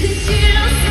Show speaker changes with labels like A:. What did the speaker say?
A: Cause you? don't